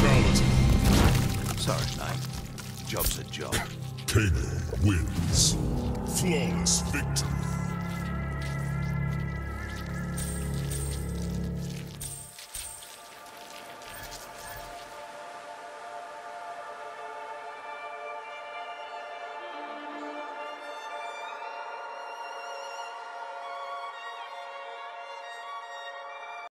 Fatality. Sorry, Knight. Job's a job. Kano wins. Flawless victory.